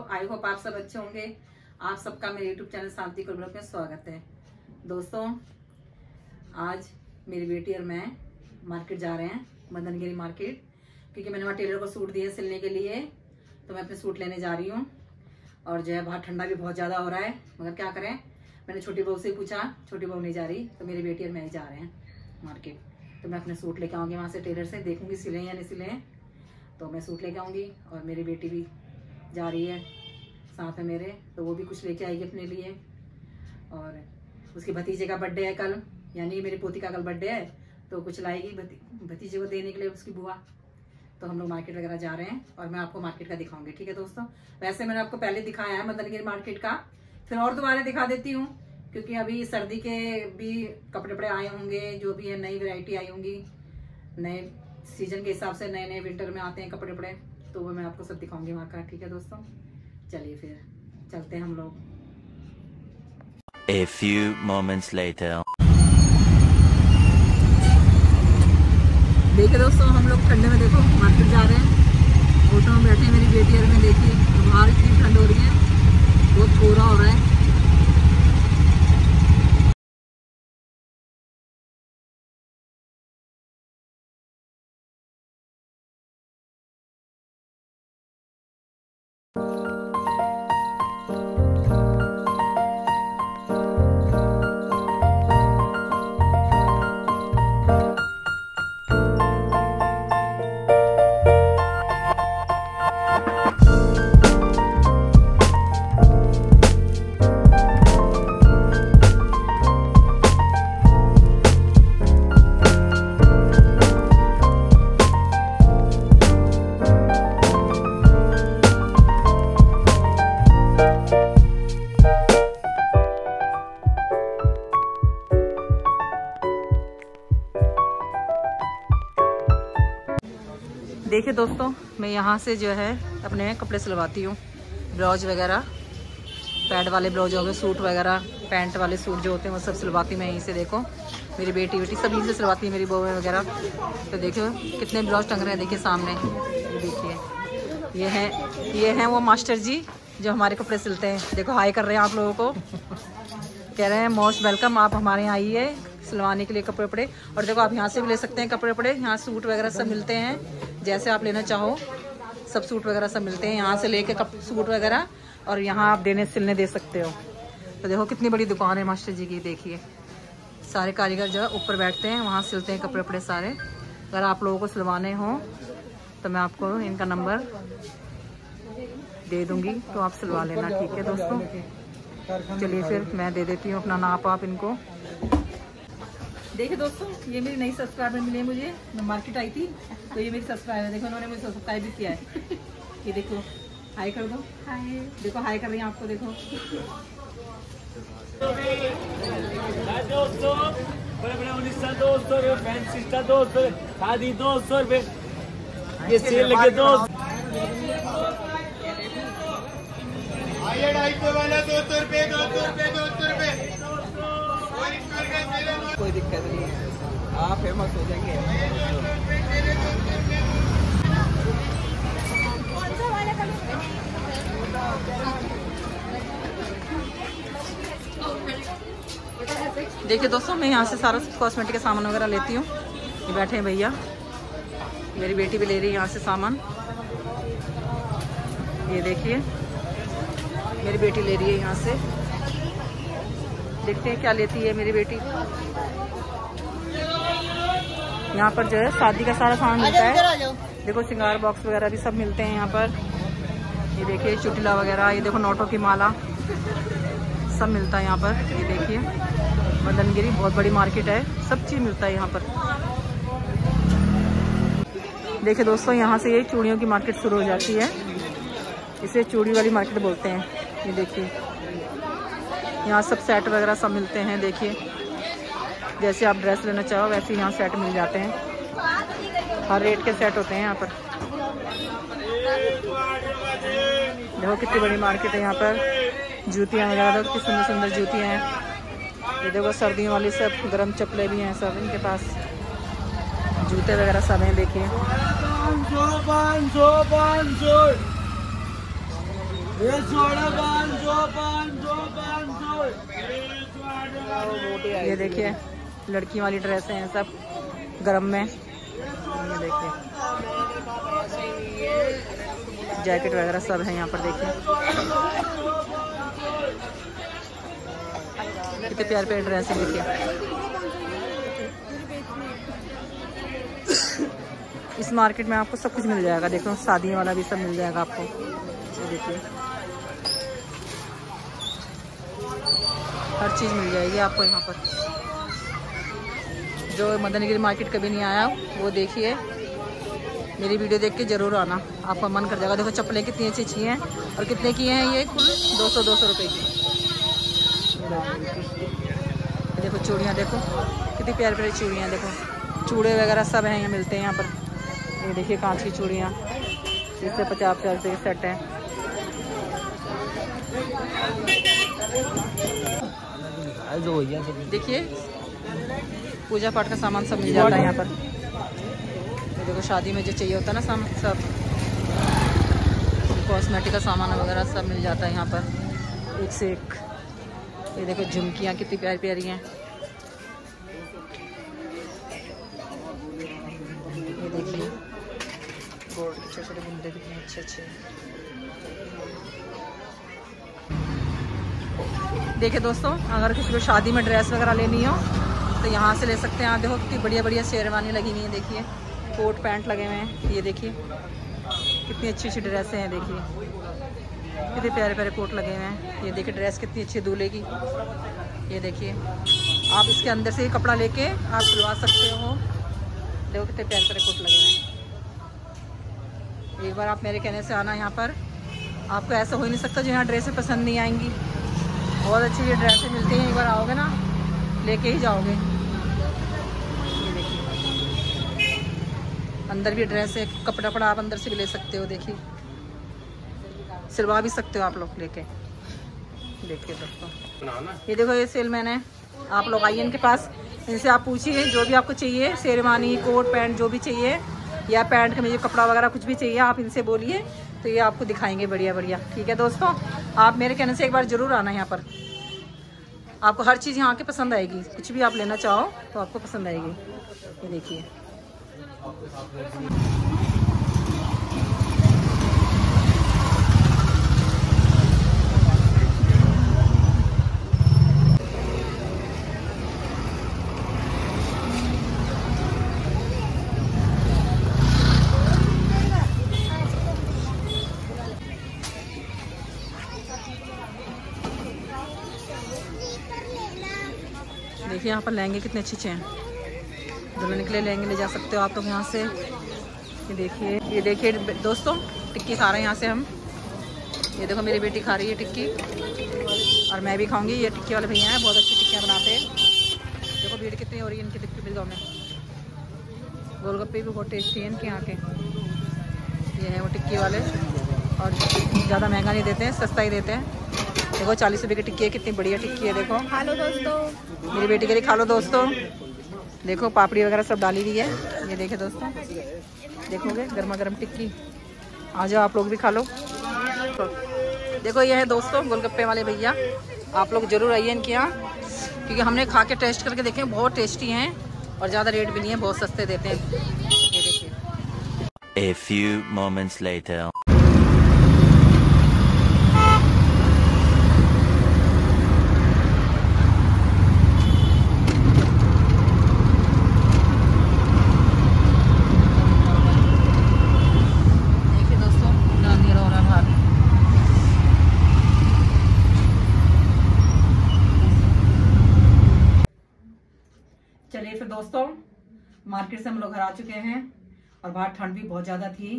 I hope आप सब अच्छे होंगे। आप सबका मेरे यूट्यूब चैनल शांति कुलब्लॉग में स्वागत है। दोस्तों, आज मेरी बेटी और मैं मार्केट जा रहे हैं, मदनगिरी मार्केट क्योंकि मैंने वहाँ टेलर को सूट दिए सिलने के लिए तो मैं अपने सूट लेने जा रही हूँ। और जो है, बाहर ठंडा भी बहुत ज़्यादा हो रहा है। मगर क्या करें, मैंने छोटी बहू से पूछा, छोटी बहू नहीं जा रही तो मेरी बेटी और मैं ही जा रहे हैं मार्केट तो मैं अपने सूट लेके आऊँगी वहाँ से टेलर से, देखूँगी सिले या नहीं सिले। तो मैं सूट लेके आऊँगी और मेरी बेटी भी जा रही है साथ है मेरे तो वो भी कुछ लेके आएगी अपने लिए। और उसके भतीजे का बर्थडे है कल यानी मेरी पोती का कल बर्थडे है तो कुछ लाएगी भती, भतीजे को देने के लिए उसकी बुआ। तो हम लोग मार्केट वगैरह जा रहे हैं और मैं आपको मार्केट का दिखाऊँगी ठीक है दोस्तों? वैसे मैंने आपको पहले दिखाया है मदनगिरी मार्केट का फिर और दोबारा दिखा देती हूँ क्योंकि अभी सर्दी के भी कपड़े वपड़े आए होंगे जो भी है नई वेराइटी आई होंगी नए सीज़न के हिसाब से नए नए विंटर में आते हैं कपड़े वपड़े। तो वो मैं आपको सब दिखाऊँगी वहाँ का ठीक है दोस्तों? चलिए फिर चलते हैं हम लोग। A few moments later. देखिए दोस्तों हम लोग ठंडे में देखो मार्केट जा रहे हैं। ऑटो में बैठे मेरी बेटी में देखिए बाहर इतनी ठंड हो रही है बहुत कोहरा हो रहा है। you देखिए दोस्तों, मैं यहाँ से जो है अपने कपड़े सिलवाती हूँ। ब्लाउज वगैरह पैड वाले ब्लाउज हो गए, सूट वगैरह, पैंट वाले सूट जो होते हैं वो सब सिलवाती मैं यहीं से, देखो। मेरी बेटी बेटी सब यहीं से सिलवाती है, मेरी बोवे वगैरह। तो देखो कितने ब्लाउज टंग रहे हैं, देखिए सामने। ये देखिए, ये है, ये हैं वो मास्टर जी जो हमारे कपड़े सिलते हैं। देखो हाई कर रहे हैं आप लोगों को। कह रहे हैं, मोस्ट वेलकम, आप हमारे यहाँ आइए, सिलवाने के लिए कपड़े वपड़े और देखो, आप यहाँ से भी ले सकते हैं कपड़े वपड़े यहाँ सूट वगैरह सब मिलते हैं। जैसे आप लेना चाहो, सब सूट वगैरह सब मिलते हैं। यहाँ से लेके कप सूट वगैरह, और यहाँ आप देने, सिलने दे सकते हो। तो देखो कितनी बड़ी दुकान है मास्टर जी की, देखिए। सारे कारीगर जो है ऊपर बैठते हैं, वहाँ सिलते हैं कपड़े वपड़े सारे। अगर आप लोगों को सिलवाने हों तो मैं आपको इनका नंबर दे दूँगी तो आप सिलवा लेना, ठीक है दोस्तों? चलिए फिर मैं दे देती हूँ अपना नाप, आप इनको देखिए दोस्तों ये मेरी नई सब्सक्राइबर मिली है मुझे। मैं मार्केट आई थी तो ये मेरी सब्सक्राइबर देखो उन्होंने मुझे सब्सक्राइब भी किया है। ये देखो हाई कर दो। हाय देखो हाई कर रही हैं आपको देखो। दो सौ बड़े बड़े उन्नीस दो सौ रुपये दो सौ खादी दो सौ रुपये ये सेल लगे दो आइए ढाई सौ वाला दो सौ रुपये दो सौ रुपये दो सौ रुपये कोई दिक्कत नहीं है। आप फ़ेमस हो जाएँगे। देखिए दोस्तों, मैं यहाँ से सारा कॉस्मेटिक का सामान वगैरह लेती हूँ। ये बैठे हैं भैया। मेरी बेटी भी ले रही है यहाँ से सामान। ये देखिए, मेरी बेटी ले रही है यहाँ से। देखते हैं क्या लेती है मेरी बेटी। यहाँ पर जो है शादी का सारा सामान मिलता है। देखो श्रृंगार बॉक्स वगैरह भी सब मिलते हैं यहाँ पर। ये देखिए चुटिला वगैरह ये देखो नोटों की माला। सब मिलता है यहाँ पर ये देखिए। मदनगिरी बहुत बड़ी मार्केट है। सब चीज़ मिलता है यहाँ पर। देखिए दोस्तों यहाँ से ये चूड़ियों की मार्केट शुरू हो जाती है। इसे चूड़ी वाली मार्केट बोलते हैं। ये देखिए। यहाँ सब सेट वगैरह सब मिलते हैं देखिए जैसे आप ड्रेस लेना चाहो वैसे यहाँ सेट मिल जाते हैं हर रेट के सेट होते हैं यहाँ पर देखो कितनी बड़ी मार्केट है यहाँ पर जूतियाँ वगैरह देखो कितनी सुंदर सुंदर जूतियाँ हैं ये देखो सर्दियों वाली सब गर्म चप्पलें भी हैं सब इनके पास जूते वगैरह सब हैं देखिए ये ये देखिए, लड़की वाली ड्रेस हैं सब, गरम में। ये देखिए। जैकेट वगैरह सब है यहाँ पर, देखिए। कितने प्यारे प्यारे ड्रेस है, देखिए। इस मार्केट में आपको सब कुछ मिल जाएगा, देखो शादी वाला भी सब मिल जाएगा आपको। देखिए। हर चीज़ मिल जाएगी आपको यहाँ पर। जो मदनगिरी मार्केट कभी नहीं आया, वो देखिए। मेरी वीडियो देख के ज़रूर आना। आपका मन कर जाएगा। देखो चप्पलें कितनी अच्छी अच्छी हैं और कितने की हैं ये कुल? दो सौ दो सौ रुपये की। देखो चूड़ियाँ, देखो। कितनी प्यारी प्यारी चूड़ियाँ, देखो। चूड़े वगैरह सब हैं यहाँ मिलते हैं यहाँ पर। ये देखिए कांच की चूड़ियाँ। इससे पचास पचास रुपये के सेट हैं। जो सब देखिए, पूजा पाठ का सामान सब मिल जाता है यहाँ पर। देखो, शादी में जो चाहिए होता है ना सामान, सब। कॉस्मेटिक का सामान वगैरह सब मिल जाता है यहाँ पर। एक से एक। ये देखो, झुमकियाँ कितनी प्यारी प्यारी हैं। ये देखिए। गोल्ड के छोटे छोटे बुंदे कितने अच्छे अच्छे हैं। देखिए दोस्तों, अगर किसी को शादी में ड्रेस वगैरह लेनी हो तो यहाँ से ले सकते हैं। आप देखो कितनी बढ़िया बढ़िया शेरवानी लगी हुई है, देखिए। कोट पैंट लगे हुए हैं, ये देखिए। कितनी अच्छी अच्छी ड्रेसें हैं, देखिए। कितने प्यारे प्यारे कोट लगे हुए हैं। ये देखिए ड्रेस कितनी अच्छी दूल्हे की ये देखिए। आप इसके अंदर से ही कपड़ा लेके आप सिलवा सकते हो। देखो कितने प्यारे प्यारे कोट लगे हुए हैं। एक बार आप मेरे कहने से आना यहाँ पर। आपको ऐसा हो ही नहीं सकता जो यहाँ ड्रेसें पसंद नहीं आएँगी। बहुत अच्छी ये ड्रेसें मिलती हैं, एक बार आओगे ना, लेके ही जाओगे। अंदर भी ड्रेस है, कपड़ा कपड़ा आप अंदर से भी ले सकते हो, देखिए। सिलवा भी सकते हो आप लोग लेके। देखिए दोस्तों। ये देखो, ये सेलमैन है। आप लोग आइए इनके पास। इनसे आप पूछिए, जो भी आपको चाहिए, शेरवानी, कोट, पैंट, जो भी चाहिए, या पैंट का मुझे कपड़ा वगैरह कुछ भी चाहिए, आप इनसे बोलिए तो ये आपको दिखाएँगे बढ़िया बढ़िया ठीक है दोस्तों? आप मेरे कहने से एक बार ज़रूर आना यहाँ पर। आपको हर चीज़ यहाँ के पसंद आएगी। कुछ भी आप लेना चाहो तो आपको पसंद आएगी। ये देखिए। देखिए यहाँ पर लहंगे कितने अच्छे अच्छे हैं। दुल्हन के लिए लहंगे ले जा सकते हो आप लोग यहाँ से। ये देखिए ये देखिए दोस्तों, टिक्की खा रहे हैं यहाँ से हम। ये देखो, मेरी बेटी खा रही है टिक्की। और मैं भी खाऊँगी। ये टिक्की वाले भैया हैं, बहुत अच्छी टिक्कियाँ बनाते हैं। देखो, भीड़ कितनी हो रही है इनकी टिक्की बिल्डों में। गोलगप्पे भी बहुत टेस्टी हैं इनके यहाँ के। ये हैं वो टिक्की वाले। और ज़्यादा महँगा नहीं देते हैं, सस्ता ही देते हैं। देखो चालीस रुपये की टिक्की है कितनी बढ़िया टिक्की है देखो। हेलो दोस्तों। मेरी बेटी के लिए खा लो दोस्तों। देखो पापड़ी वगैरह सब डाली हुई है। ये देखे दोस्तों। देखोगे गर्मा गर्म टिक्की। आ जाओ आप लोग भी खा लो। देखो ये है दोस्तों गोलगप्पे वाले भैया। आप लोग ज़रूर आइए इनके यहाँ क्योंकि हमने खा के टेस्ट करके देखे बहुत टेस्टी हैं और ज़्यादा रेट भी नहीं है बहुत सस्ते देते हैं। ये देखिए। A few moments later. देखिए दोस्तों कितना अंधेरा हो रहा है बाहर चलिए फिर दोस्तों मार्केट से हम लोग घर आ चुके हैं और बाहर ठंड भी बहुत ज़्यादा थी।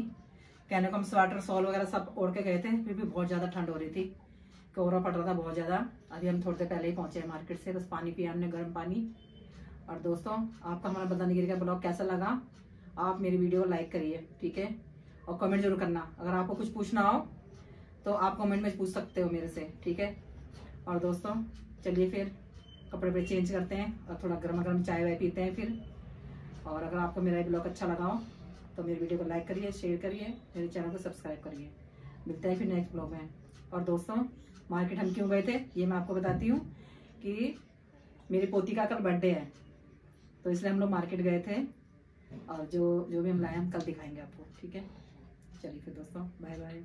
कहने को हम स्वेटर सॉल वगैरह सब ओढ़ के गए थे, फिर भी बहुत ज़्यादा ठंड हो रही थी। कोहरा पड़ रहा था बहुत ज़्यादा। अभी हम थोड़ी देर पहले ही पहुँचे हैं मार्केट से, बस पानी पिया हमने, गर्म पानी। और दोस्तों, आपका हमारा बदानीगिरी का ब्लॉग कैसा लगा? आप मेरी वीडियो लाइक करिए, ठीक है? और कमेंट ज़रूर करना। अगर आपको कुछ पूछना हो तो आप कमेंट में पूछ सकते हो मेरे से, ठीक है? और दोस्तों, चलिए फिर। कपड़े पे चेंज करते हैं और थोड़ा गर्मा गर्म चाय वाय पीते हैं फिर। और अगर आपको मेरा ब्लॉग अच्छा लगा हो तो मेरे वीडियो को लाइक करिए शेयर करिए, मेरे चैनल को सब्सक्राइब करिए। मिलते हैं फिर नेक्स्ट ब्लॉग में। और दोस्तों मार्केट हम क्यों गए थे, ये मैं आपको बताती हूँ कि मेरी पोती का कल बर्थडे है। तो इसलिए हम लोग मार्केट गए थे। और जो जो भी हम लाए हम कल दिखाएँगे आपको, ठीक है? चलिए फिर दोस्तों बाय बाय